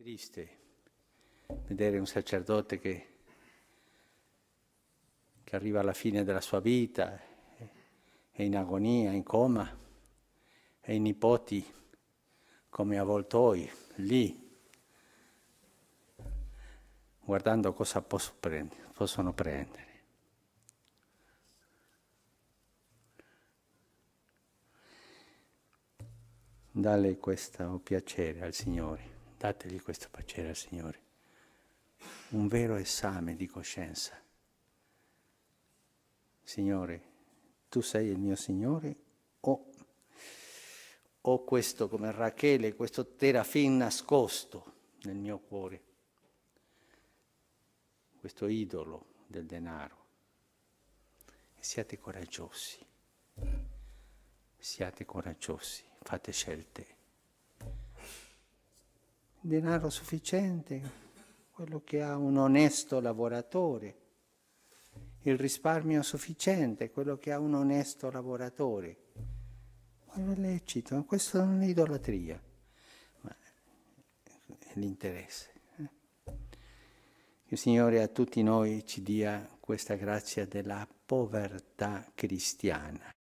Triste vedere un sacerdote che, che arriva alla fine della sua vita, è in agonia, in coma, e i nipoti come avvoltoi lì, guardando cosa possono prendere. Dale questo piacere al Signore, dategli questo piacere al Signore, un vero esame di coscienza. Signore, tu sei il mio Signore o, o questo come Rachele, questo terafin nascosto nel mio cuore, questo idolo del denaro. E siate coraggiosi, siate coraggiosi fate scelte. Denaro sufficiente, quello che ha un onesto lavoratore. Il risparmio sufficiente, quello che ha un onesto lavoratore. Quello è lecito, questo non è idolatria, ma è l'interesse. Che il Signore a tutti noi ci dia questa grazia della povertà cristiana.